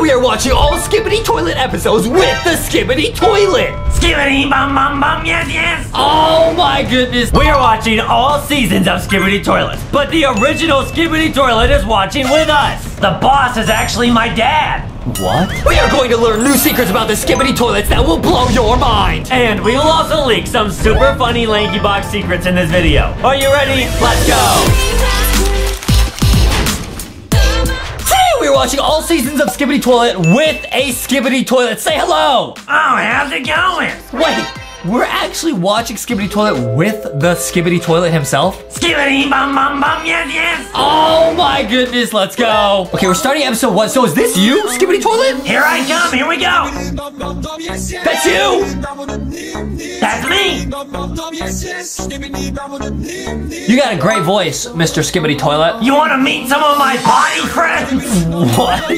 we are watching all Skibidi Toilet episodes with the Skibidi Toilet. Skibidi bum bum bum, yes, yes. Oh my goodness. We are watching all seasons of Skibidi Toilets, but the original Skibidi Toilet is watching with us. The boss is actually my dad. What? We are going to learn new secrets about the Skibidi Toilets that will blow your mind. And we will also leak some super funny Lanky Box secrets in this video. Are you ready? Let's go. Watching all seasons of Skibidi Toilet with a Skibidi Toilet. Say hello. Oh, how's it going? Wait, we're actually watching Skibidi Toilet with the Skibidi Toilet himself? Skibidi bum bum bum, yes, yes. Oh my goodness, let's go. Okay, we're starting episode one. So is this you, Skibidi Toilet? Here I come, here we go. That's you. That's me. You got a great voice, Mr. Skibidi Toilet. You want to meet some of my body friends? What?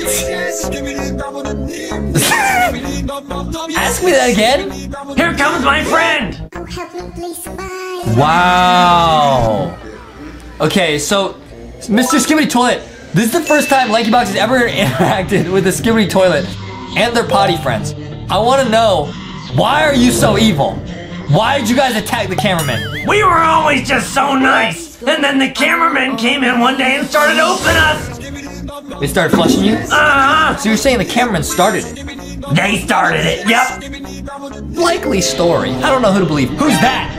Ask me that again? Here comes my friend. Wow. Okay, so Mr. Skibidi Toilet, this is the first time LankyBox has ever interacted with the Skibidi Toilet and their potty friends. I want to know why are you so evil? Why did you guys attack the cameraman? We were always just so nice. And then the cameraman came in one day and started opening us. They started flushing you? Uh-huh. So you're saying the cameraman started it? They started it. Yep. Likely story. I don't know who to believe. Who's that?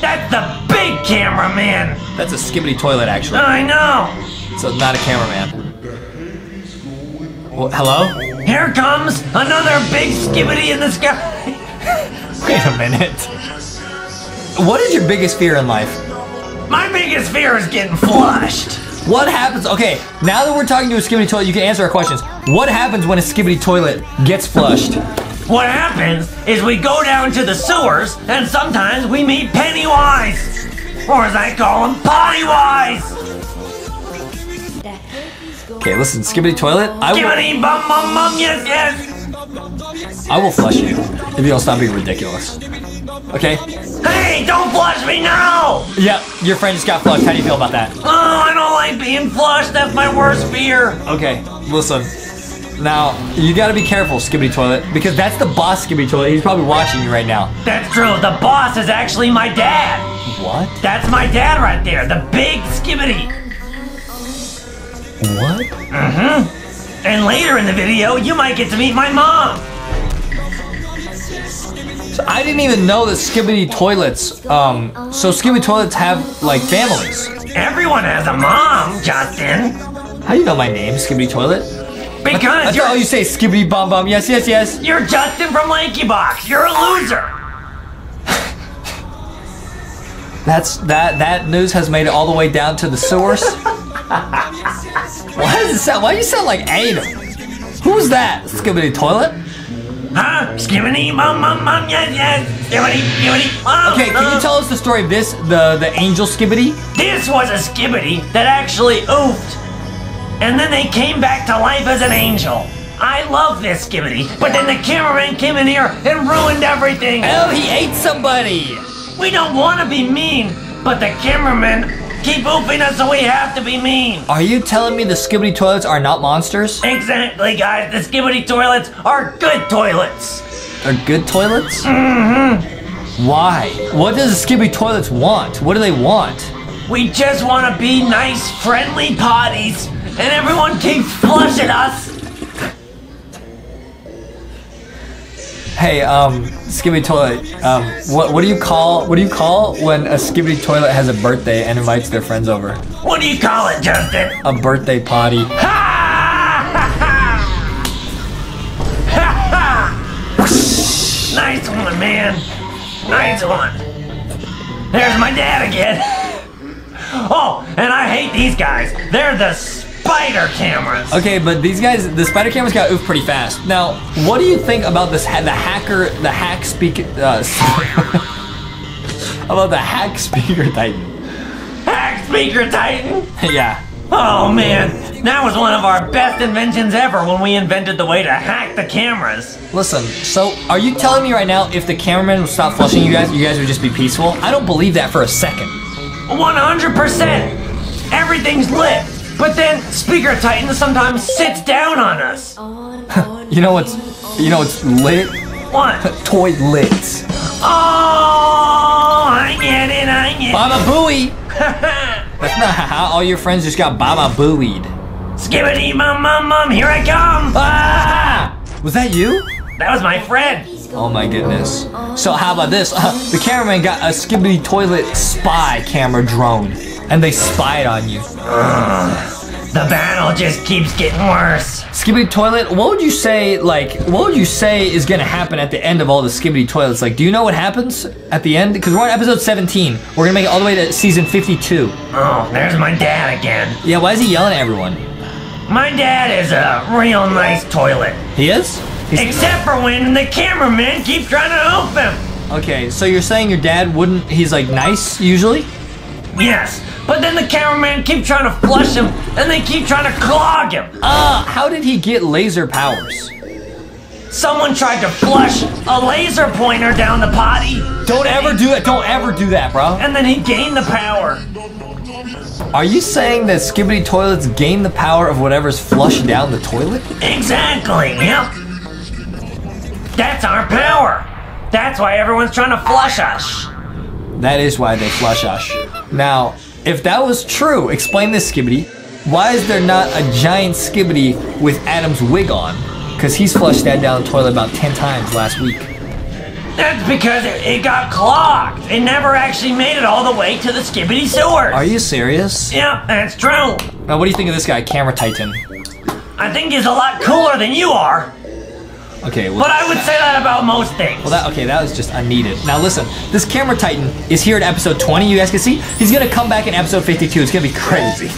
That's the big cameraman. That's a Skibidi Toilet, actually. I know. So not a cameraman. Well, hello? Here comes another big skibidi in the sky. Wait a minute. What is your biggest fear in life? My biggest fear is getting flushed. What happens? Okay, now that we're talking to a skibidi toilet, you can answer our questions. What happens when a skibidi toilet gets flushed? What happens is we go down to the sewers and sometimes we meet Pennywise. Or as I call him, Pottywise. Okay, listen, skibidi toilet, I will, Skibidi bum bum bum, yes, yes. I will flush you if you don't stop being ridiculous. Okay? Hey, don't flush me now. Yep, your friend just got flushed. How do you feel about that? Oh, I don't like being flushed. That's my worst fear. Okay, listen. Now, you gotta be careful, Skibidi Toilet, because that's the boss Skibidi Toilet. He's probably watching you right now. That's true. The boss is actually my dad. What? That's my dad right there, the big skibidi. What? Mm-hmm. And later in the video, you might get to meet my mom. So I didn't even know that Skibidi Toilets, um, so Skibidi Toilets have, like, families. Everyone has a mom, Justin. How do you know my name, Skibidi Toilet? Because That's you're, all you say, Skibidi Bomb Bomb. Yes, yes, yes. you're Justin from Lanky Box. You're a loser. That's that. That news has made it all the way down to the source. why does it sound? Why do you sound like Adam? Who's that? Skibidi Toilet? Huh? Skibidi bum bum bum, yes, yes. Skibidi, skibidi. Oh, Okay, can you oh. tell us the story of this, the the angel Skibidi? This was a skibidi that actually oofed. And then they came back to life as an angel. I love this skibidi, but then the cameraman came in here and ruined everything. Oh, he ate somebody. We don't want to be mean, but the cameramen keep oofing us, so we have to be mean. Are you telling me the Skibidi Toilets are not monsters? Exactly, guys. The skibidi toilets are good toilets. They're good toilets? Mm-hmm. Why? What does the Skibidi Toilets want? What do they want? We just want to be nice, friendly potties, and everyone keeps flushing us. Hey, um, Skibidi Toilet, um, what what do you call what do you call when a Skibidi Toilet has a birthday and invites their friends over? What do you call it, Justin? A birthday potty. Ha! Ha! Ha! Ha! Nice one, man. Nice one. There's my dad again. Oh, and I hate these guys. They're the spider cameras. Okay, but these guys, the spider cameras got oof pretty fast. Now, what do you think about this? Ha- the hacker, the hack speak, uh, about the hack speaker Titan? Hack Speaker Titan. yeah. Oh man, that was one of our best inventions ever when we invented the way to hack the cameras. Listen, so are you telling me right now if the cameraman would stop flushing you guys, you guys would just be peaceful? I don't believe that for a second. 100%. Everything's lit. But then Speaker Titan sometimes sits down on us. You know what's you know what's lit? What? Toilets. Oh, I get it, I get it. Baba Booey. it. How all your friends just got Baba Booeyed. Skibidi mum mum mum, here I come. Ah! Was that you? That was my friend. Oh my goodness. So how about this? Uh, the cameraman got a Skibidi Toilet spy camera drone, and they spied on you. The battle just keeps getting worse. Skibidi Toilet, what would you say, like, what would you say is gonna happen at the end of all the Skibidi Toilets? Like, do you know what happens at the end? Because we're on episode 17. We're gonna make it all the way to season 52. Oh, there's my dad again. Yeah, why is he yelling at everyone? My dad is a real nice toilet. He is? He's- Except for when the cameraman keeps trying to help him. okay, so you're saying your dad wouldn't, he's like nice usually? Yes, but then the cameraman keep trying to flush him, and they keep trying to clog him. Uh, how did he get laser powers? Someone tried to flush a laser pointer down the potty, Don't ever do that, don't ever do that, bro. and then he gained the power. Are you saying that Skibidi Toilets gain the power of whatever's flushed down the toilet? Exactly, yep. That's our power. That's why everyone's trying to flush us. That is why they flush us. Now, if that was true, explain this, Skibidi. Why is there not a giant Skibidi with Adam's wig on? Because he's flushed that down the toilet about 10 times last week. That's because it, it got clogged. It never actually made it all the way to the skibidi sewers. Are you serious? Yeah, that's true. Now, what do you think of this guy, Camera Titan? I think he's a lot cooler than you are, Okay, well, but I would say that about most things. well that, okay, that was just unneeded. Now listen, this Camera Titan is here at episode 20, you guys can see. He's gonna come back in episode 52, it's gonna be crazy.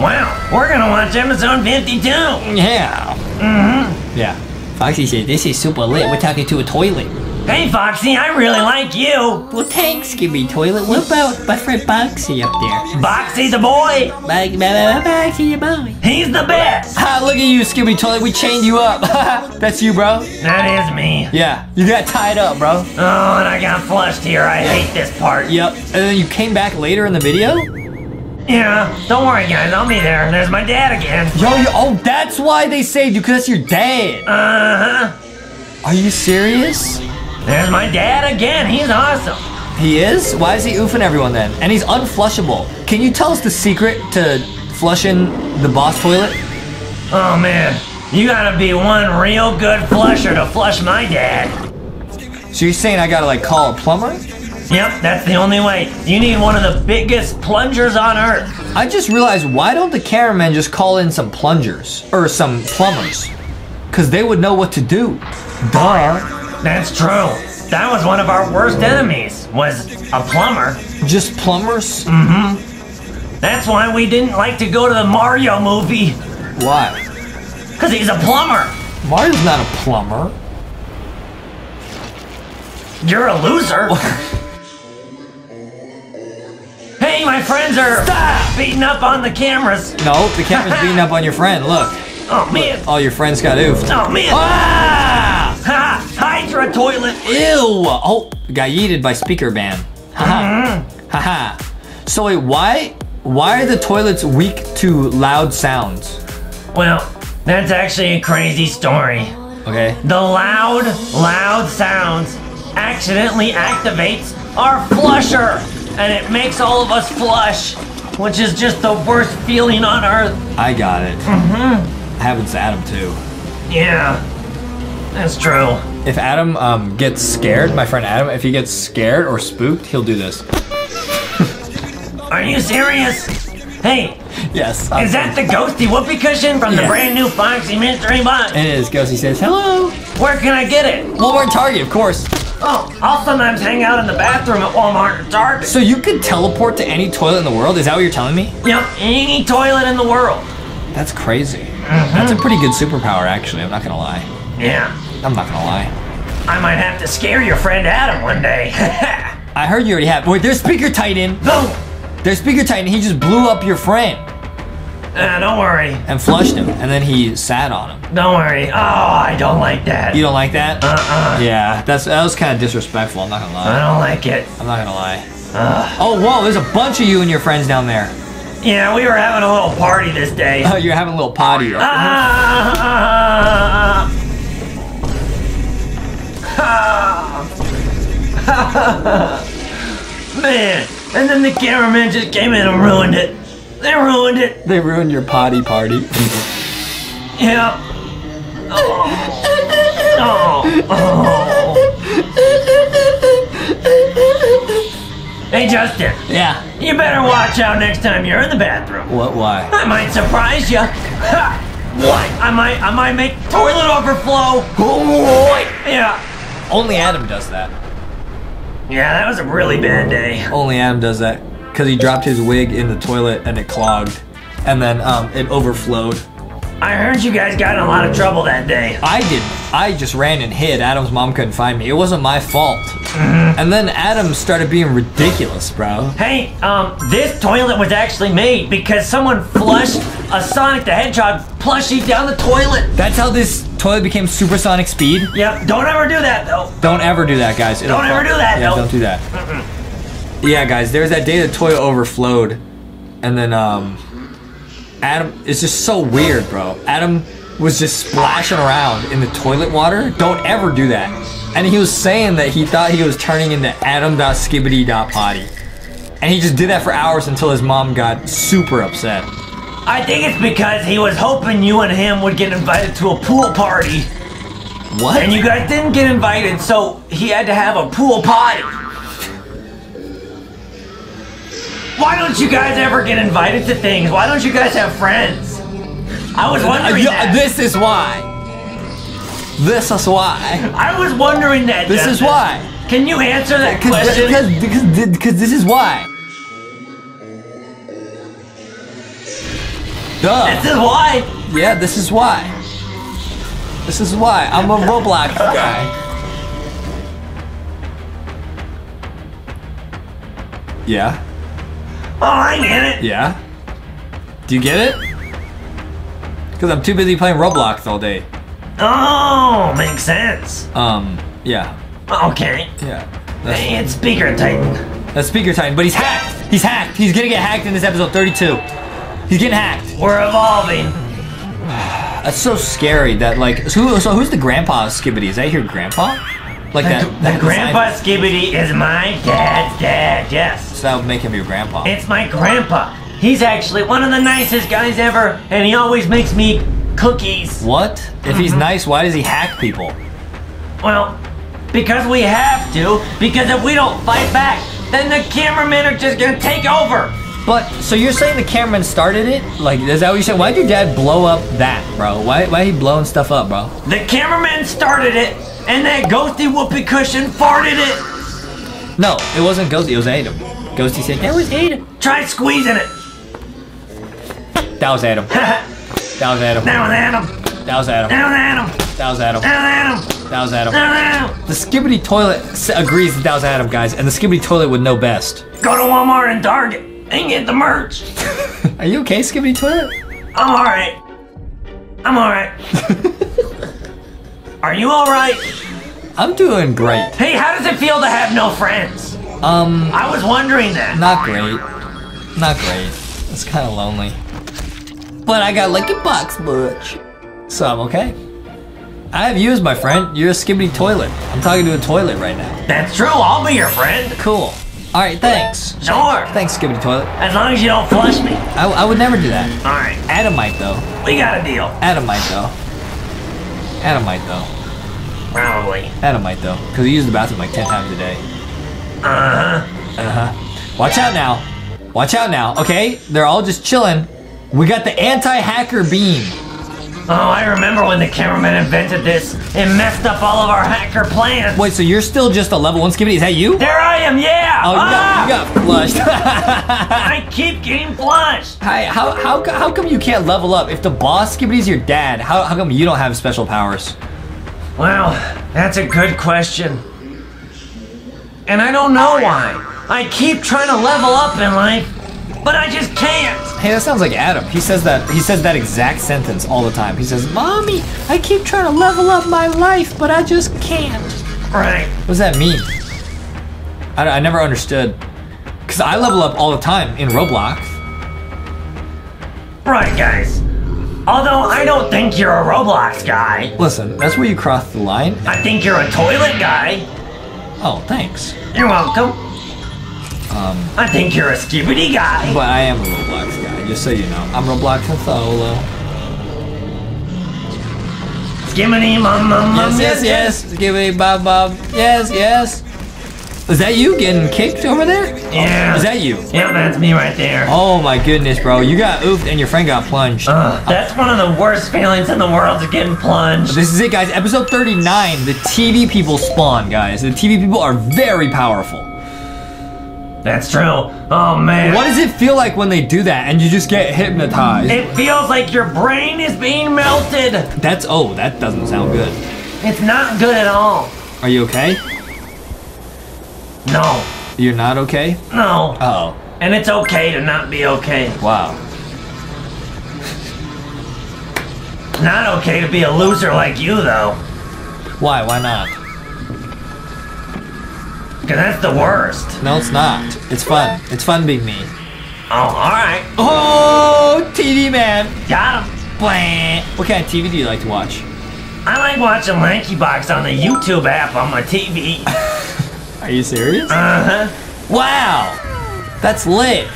wow, we're gonna watch episode 52. Yeah. Mm-hmm. Yeah. Foxy said, this is super lit, we're talking to a toilet. Hey, Foxy, I really like you. Well, thanks, Skibby Toilet. What about my friend Boxy up there? Boxy the boy, Bo- Bo- Bo- Boxy, your boy. he's the best. Ha, look at you, Skibby Toilet. We chained you up. That's you, bro. That is me. Yeah, you got tied up, bro. Oh, and I got flushed here. I hate this part. Yep. And then you came back later in the video? Yeah, don't worry, guys. I'll be there. There's my dad again. Yo, you, oh, that's why they saved you, because that's your dad. Uh huh. Are you serious? There's my dad again. He's awesome. He is? Why is he oofing everyone then? And he's unflushable. Can you tell us the secret to flushing the boss toilet? Oh man, you gotta be one real good flusher to flush my dad. So you're saying I gotta like call a plumber? Yep, that's the only way. You need one of the biggest plungers on earth. I just realized why don't the cameramen just call in some plungers or some plumbers? Cause they would know what to do. Duh. That's true. That was one of our worst enemies. Was a plumber. Just plumbers? Mm-hmm. That's why we didn't like to go to the Mario movie. Why? Cause he's a plumber. Mario's not a plumber. You're a loser. hey, my friends are Stop! beating up on the cameras. No, the camera's beating up on your friend. Look, Oh man. all your friends got oofed. Oh man. Ah! Ha! Hydra toilet. Ew! Oh, got yeeted by speakerman. Haha. Haha. So wait, why? Why are the toilets weak to loud sounds? Well, that's actually a crazy story. Okay. The loud, loud sounds accidentally activates our flusher, and it makes all of us flush, which is just the worst feeling on earth. I got it. Mm-hmm. Happens to Adam too. Yeah, that's true. If Adam um, gets scared, my friend Adam, if he gets scared or spooked, he'll do this. Are you serious? Hey, Yes. is that the ghosty whoopee cushion from the brand new Foxy Mystery Box? It is. Ghosty says, hello. Where can I get it? Well, we're in Target, of course. Oh, I'll sometimes hang out in the bathroom at Walmart or Target. So you could teleport to any toilet in the world? Is that what you're telling me? Yep, any toilet in the world. That's crazy. That's a pretty good superpower, actually. I'm not gonna lie. Yeah, I'm not gonna lie. I might have to scare your friend Adam one day. I heard you already have. Wait, there's Speaker Titan. Boom! There's Speaker Titan. He just blew up your friend Uh, don't worry. and flushed him, and then he sat on him. Don't worry. Oh, I don't like that. You don't like that? Uh-uh. Yeah, that's that was kind of disrespectful. I'm not gonna lie. I don't like it. I'm not gonna lie. Oh, whoa! There's a bunch of you and your friends down there. Yeah, we were having a little party this day. Oh, you're having a little potty. right? Ah! Man, and then the cameraman just came in and ruined it. They ruined it. They ruined your potty party. Yeah. Oh. Oh. oh. Hey, Justin, yeah. you better watch out next time you're in the bathroom. What? Why? I might surprise you. What? I might, I might make toilet overflow. Yeah. Only Adam does that. Yeah, that was a really bad day. Only Adam does that because he dropped his wig in the toilet and it clogged, and then um, it overflowed. I heard you guys got in a lot of trouble that day. I didn't. I just ran and hid. Adam's mom couldn't find me. It wasn't my fault. And then Adam started being ridiculous, bro. Hey, um, this toilet was actually made because someone flushed a Sonic the Hedgehog plushie down the toilet. That's how this toilet became supersonic speed. Yep, don't ever do that though. Don't ever do that, guys. It'll Don't ever do that, Yeah, no. don't do that. Yeah, guys. There was that day the toilet overflowed, and then um, Adam. It's just so weird, bro. Adam was just splashing around in the toilet water. Don't ever do that. And he was saying that he thought he was turning into Adam.skibidi.potty. And he just did that for hours until his mom got super upset. I think it's because he was hoping you and him would get invited to a pool party, What? and you guys didn't get invited, so he had to have a pool party. Why don't you guys ever get invited to things? Why don't you guys have friends? I was Uh, wondering that. this is why. This is why. I was wondering that. This is why. Can you answer that question? because, because, because this is why. Duh. This is why. Yeah, this is why. This is why. I'm a Roblox guy. Yeah? Oh, I get it. Yeah? Do you get it? Because I'm too busy playing Roblox all day. Oh, makes sense. Um, yeah. Okay. Yeah. Hey, it's Speaker Titan. That's Speaker Titan, but he's hacked! He's hacked! He's gonna get hacked in this episode 32. He's getting hacked. We're evolving. That's so scary that, like, so, who, so who's the grandpa Skibidi? Is that your grandpa? Like The, that? the that Grandpa Skibidi is my dad's dad, yes. So that would make him your grandpa. It's my grandpa. He's actually one of the nicest guys ever, and he always makes me cookies. What? If he's Mm-hmm. nice, why does he hack people? Well, because we have to, because if we don't fight back, then the cameramen are just gonna take over. But so you're saying the cameraman started it? Like, is that what you said? Why'd your dad blow up that, bro? Why why he blowing stuff up, bro? The cameraman started it, and that ghosty whoopee cushion farted it. No, it wasn't Ghosty. It was Adam. Ghosty said that was Adam. Try squeezing it. That was Adam. That was Adam. with Adam. That was Adam. Now with Adam. That was Adam. Now with Adam. That was Adam. Adam. The Skibidi toilet agrees that that was Adam, guys, and the Skibidi toilet would know best. Go to Walmart and Target and get the merch. Are you okay, Skibidi toilet? I'm alright. I'm alright. Are you alright? I'm doing great. Hey, how does it feel to have no friends? Um, I was wondering that. not great. Not great. It's kind of lonely. But I got Lanky Box Butch. So I'm okay. I have you as my friend. You're a Skibidi toilet. I'm talking to a toilet right now. That's true, I'll be your friend. Cool. Alright, thanks. Sure. Thanks, Skibidi toilet. As long as you don't flush me. I, I would never do that. Alright, Adamite, though. we got a deal. Adamite, though. Adamite, though. Probably. Adamite, though. Because he uses the bathroom like 10 times a day. Uh-huh. Uh-huh. Watch out now. Watch out now, okay? They're all just chilling. We got the anti-hacker beam. Oh, I remember when the cameraman invented this. It messed up all of our hacker plans. Wait, so you're still just a level one skibidi? Is that you? There I am, yeah! Oh, you ah! got, you got flushed. I keep getting flushed. Hi, how, how, how come you can't level up? If the boss skibidi's your dad, how, how come you don't have special powers? Well, that's a good question. And I don't know why. I keep trying to level up in life, but I just can't. Hey, that sounds like Adam. He says that he says that exact sentence all the time. He says, "Mommy, I keep trying to level up my life, but I just can't." Right. What does that mean? I, I never understood. Cause I level up all the time in Roblox. Right, guys. Although I don't think you're a Roblox guy. Listen, that's where you cross the line. I think you're a toilet guy. Oh, thanks. You're welcome. Um, I think you're a skibidi guy. But I am a Roblox guy, just so you know. I'm Roblox and solo. Skimmity mum mum mum. Yes, yes, yes. Me bob bob. Yes, yes. Is that you getting kicked over there? Yeah. Is that you? Yeah, that's me right there. Oh my goodness, bro. You got oofed and your friend got plunged. Ugh, that's one of the worst feelings in the world is getting plunged. This is it, guys. Episode 39. The TV people spawn, guys. The TV people are very powerful. That's true. Oh man. What does it feel like when they do that and you just get hypnotized? It feels like your brain is being melted. That's, oh, that doesn't sound good. It's not good at all. Are you okay? No. You're not okay? No. Oh, And it's okay to not be okay. wow. Not okay to be a loser like you, though. Why? Why not? Because that's the worst. No, it's not. It's fun. It's fun being me. Oh, alright. Oh, TV man. Got him. Blah. What kind of TV do you like to watch? I like watching Lanky Box on the YouTube app on my TV. Are you serious? Uh huh. Wow. That's lit.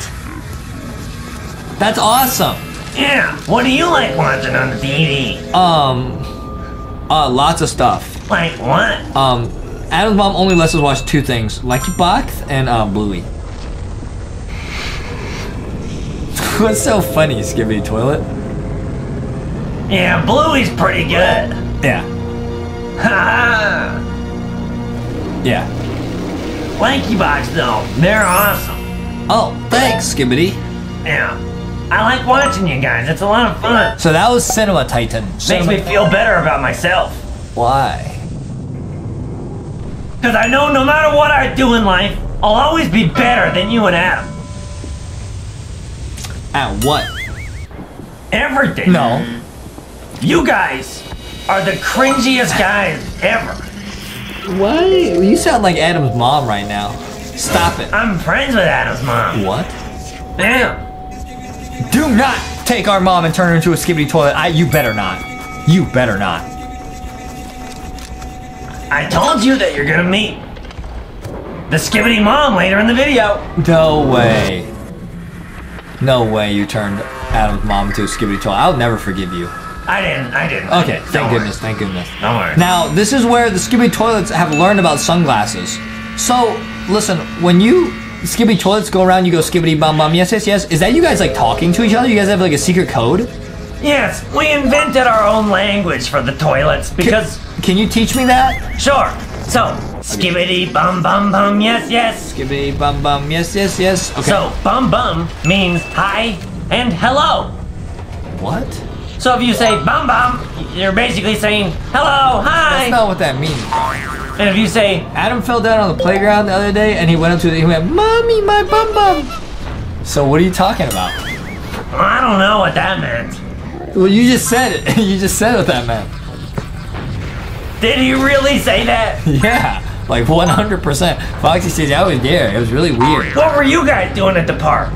That's awesome. Yeah. What do you like watching on the TV? Um, uh, lots of stuff. Like what? Um, Adam's mom only lets us watch two things: Lanky Box and uh, Bluey. What's so funny, Skippy Toilet? Yeah, Bluey's pretty good. Yeah, Ha yeah. Lanky Box, though, they're awesome. Oh, thanks, Skibidi. Yeah. I like watching you guys. It's a lot of fun. So that was Cinema Titan. Makes Cinema- me feel better about myself. Why? Because I know no matter what I do in life, I'll always be better than you and Adam. At what? Everything. No. You guys are the cringiest guys ever. Why? You sound like Adam's mom right now. Stop it. I'm friends with Adam's mom. What? Damn. Do not take our mom and turn her into a skibidi toilet. I, you better not. You better not. I told you that you're gonna meet the skibidi mom later in the video. No way. No way you turned Adam's mom into a skibidi toilet. I'll never forgive you. I didn't. I didn't. Okay, Don't thank worry. goodness, thank goodness. Don't worry. Now, this is where the Skibidi toilets have learned about sunglasses. So, listen, when you Skibidi toilets go around, you go Skibidi bum bum, yes, yes, yes. Is that you guys like talking to each other? You guys have like a secret code? Yes, we invented our own language for the toilets because, Can you teach me that? sure. So, skibidi bum bum bum, yes, yes. Skibidi bum bum, yes, yes, yes. Okay. So, bum bum means hi and hello. what? So if you say bum bum, you're basically saying hello, hi. That's not what that means. and if you say Adam fell down on the playground the other day, and he went up to the, he went, "Mommy, my bum bum." So what are you talking about? I don't know what that meant. Well, you just said it. you just said what that meant. Did he really say that? Yeah, like 100%. Foxy says I was there. It was really weird. What were you guys doing at the park?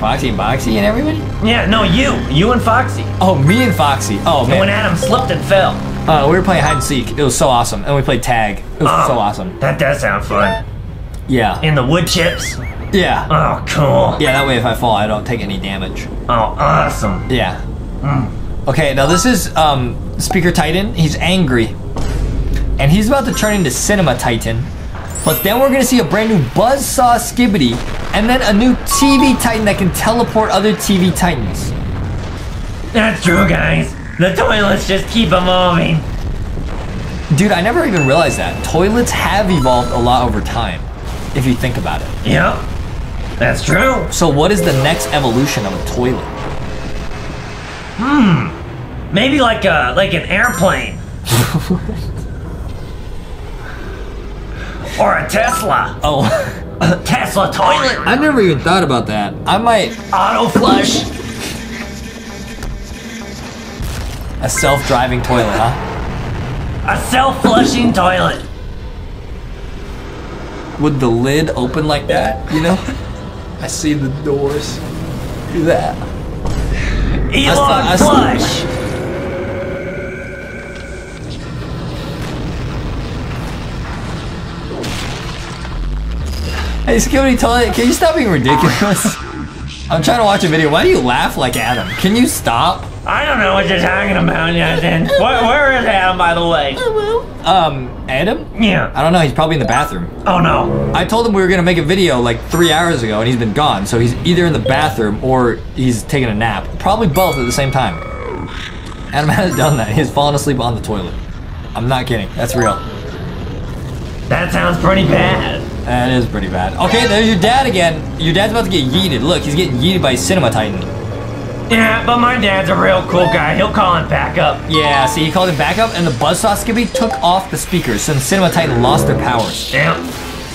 Foxy and Boxy and everybody? Yeah, no, you. You and Foxy. Oh, me and Foxy. Oh, man. When. Adam slipped and fell. Uh, we were playing hide and seek. It was so awesome. And we played tag. It was Oh, so awesome. That does sound fun. Yeah. In the wood chips. Yeah. Oh, cool. Yeah, that way if I fall, I don't take any damage. Oh, awesome. Yeah. Okay, now this is um, Speaker Titan. He's angry. And he's about to turn into Cinema Titan. But then we're gonna see a brand new Buzzsaw Skibidi, and then a new TV Titan that can teleport other TV Titans. That's true, guys. The toilets just keep evolving. Dude, I never even realized that. Toilets have evolved a lot over time, if you think about it. Yep. That's true. So what is the next evolution of a toilet? Hmm. Maybe like a like an airplane. or a Tesla. Oh, A Tesla toilet. I never even thought about that. I might Auto flush. a self-driving toilet, huh? A self-flushing toilet. Would the lid open like that? You know? I see the doors. Do that. I saw- Elon I Flush. Hey, Skibidi Toilet, can you stop being ridiculous? I'm trying to watch a video. Why do you laugh like Adam? Can you stop? I don't know what you're talking about, Justin. Where, where is Adam, by the way? Um, Adam? Yeah. I don't know. He's probably in the bathroom. Oh no. I told him we were gonna make a video like three hours ago, and he's been gone. So he's either in the bathroom or he's taking a nap. Probably both at the same time. Adam has done that. He's fallen asleep on the toilet. I'm not kidding. That's real. That sounds pretty bad. That is pretty bad. Okay, there's your dad again. Your dad's about to get yeeted. Look, he's getting yeeted by Cinema Titan. Yeah, but my dad's a real cool guy. He'll call him back up. Yeah, see, he called him back up, and the Buzzsaw Skippy took off the speakers, so the Cinema Titan lost their powers. Yep.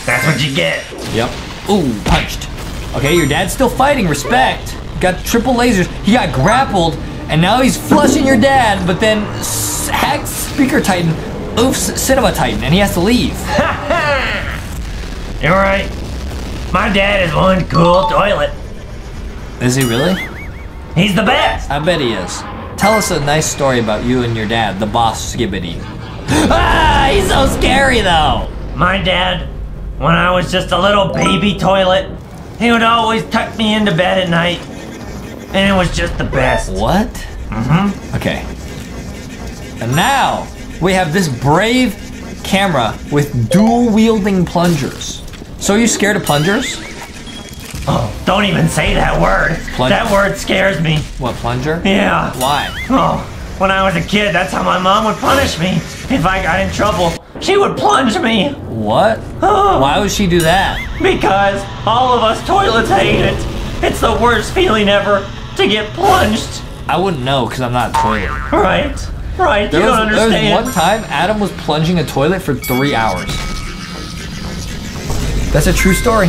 That's what you get. Yep. Ooh, punched. Okay, your dad's still fighting. Respect. Got triple lasers. He got grappled, and now he's flushing your dad, but then hacked Speaker Titan, oofs Cinema Titan, and he has to leave. You're right. My dad is one cool toilet. Is he really? He's the best. I bet he is. Tell us a nice story about you and your dad, the boss Skibidi. ah, he's so scary though. My dad, when I was just a little baby toilet, he would always tuck me into bed at night. And it was just the best. What? Mm-hmm. Okay. And now we have this brave camera with dual wielding plungers. So are you scared of plungers? Oh, don't even say that word. Plunge- That word scares me. What plunger? Yeah. Why? Oh, when I was a kid, that's how my mom would punish me. If I got in trouble, she would plunge me. What? Oh, Why would she do that? Because all of us toilets hate it. It's the worst feeling ever to get plunged. I wouldn't know because I'm not a toilet. Right, right. There you was, don't understand. there was one time Adam was plunging a toilet for three hours. That's a true story.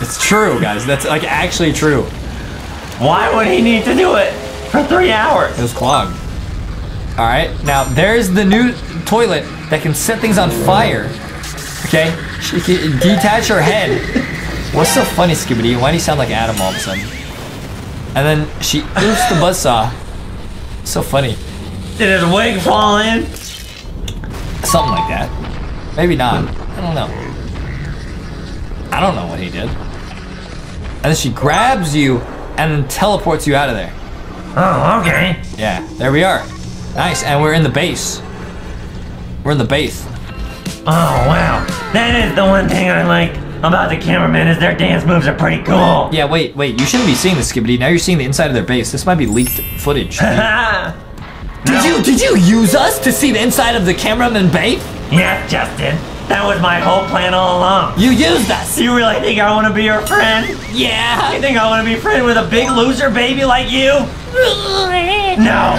It's true, guys. That's like actually true. Why would he need to do it for three hours? It was clogged. All right, now there's the new toilet that can set things on fire. Okay, she can detach her head. What's so funny, Skibidi? Why do you sound like Adam all of a sudden? And then she oofs the buzzsaw. So funny. Did his wig fall in? Something like that. Maybe not. I don't know. I don't know what he did. And then she grabs you and then teleports you out of there. Oh, okay. Yeah, there we are. Nice, and we're in the base. We're in the base. Oh, wow. That is the one thing I like about the cameramen is their dance moves are pretty cool. Yeah, wait, wait. You shouldn't be seeing the Skibidi. Now you're seeing the inside of their base. This might be leaked footage. did you did you use us to see the inside of the cameraman base? Yes, Justin. That was my whole plan all along. You used us. You really think I want to be your friend? Yeah. You think I want to be friend with a big loser baby like you? No.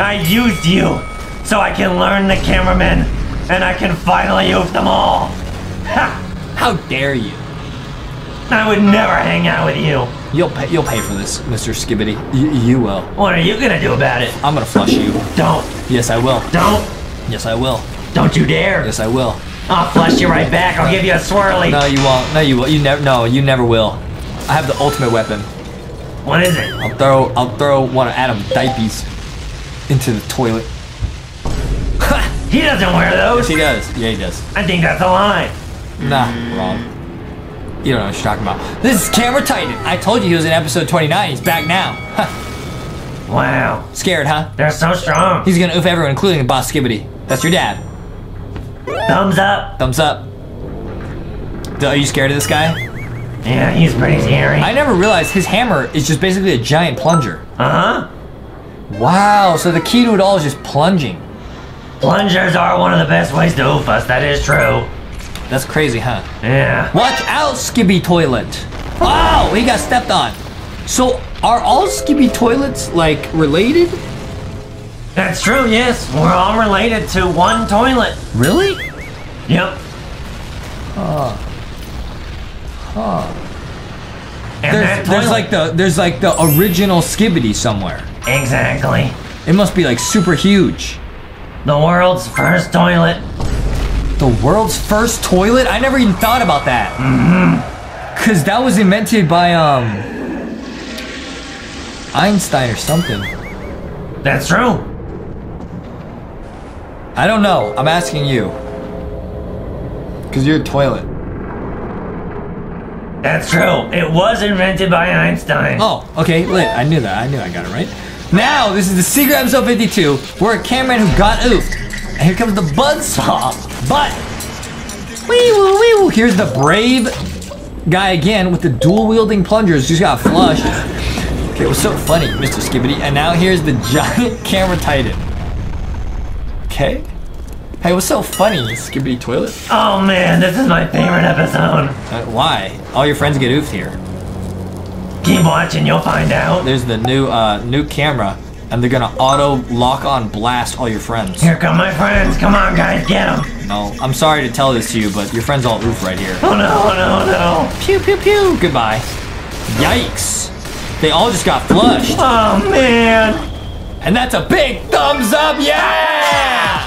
I used you so I can learn the cameraman and I can finally oof them all. Ha! How dare you? I would never hang out with you. You'll pay. You'll pay for this, Mr. Skibidi. You, you will. What are you gonna do about it? I'm gonna flush you. Don't, Yes, I will. don't, Yes, I will. don't you dare. Yes, I will. I'll flush you right back. I'll give you a swirly. No, you won't. No, you will. You never. No, you never will. I have the ultimate weapon. What is it? I'll throw. I'll throw one of Adam's diapers into the toilet. He doesn't wear those. Yes, He does. Yeah, he does. I think that's a lie. Nah, wrong. You don't know what you're talking about. This is Camera Titan. I told you he was in episode 29. He's back now. Huh. Wow. Scared, huh? They're so strong. He's gonna oof everyone, including the boss Skibidi. That's your dad. Thumbs up. Thumbs up. Are you scared of this guy? Yeah, he's pretty scary. I never realized his hammer is just basically a giant plunger. Uh huh. Wow, so the key to it all is just plunging. Plungers are one of the best ways to oof us. That is true. That's crazy, huh? Yeah. Watch out, Skibby Toilet. Wow, he got stepped on. So, are all Skibby Toilets, like, related? That's true, yes. We're all related to one toilet. Really? Yep. And that There's, there's like the there's like the original Skibidi somewhere. Exactly. It must be like super huge. The world's first toilet. The world's first toilet? I never even thought about that. Cause that was invented by um Einstein or something. That's true. I don't know. I'm asking you. Cause you're a toilet. That's true. It was invented by Einstein. Oh, okay, lit. I knew that. I knew I got it right. Now, this is the secret episode 52. We're a cameraman who got oofed. Here comes the buzzsaw. But, wee woo wee woo. Here's the brave guy again with the dual wielding plungers. Just got flushed. Okay, it was so funny, Mr. Skibidi. And now here's the giant camera titan. Okay. Hey, what's so funny, Skibidi Toilet? Oh man, this is my favorite episode. Uh, why? All your friends get oofed here. Keep watching, you'll find out. There's the new uh, new camera, and they're gonna auto lock on blast all your friends. Here come my friends. Come on, guys, get them. No, I'm sorry to tell this to you, but your friends all oof right here. Oh no, oh no, oh, no. Pew pew pew. Goodbye. Yikes! They all just got flushed, Oh man. and that's a big thumbs up. Yeah!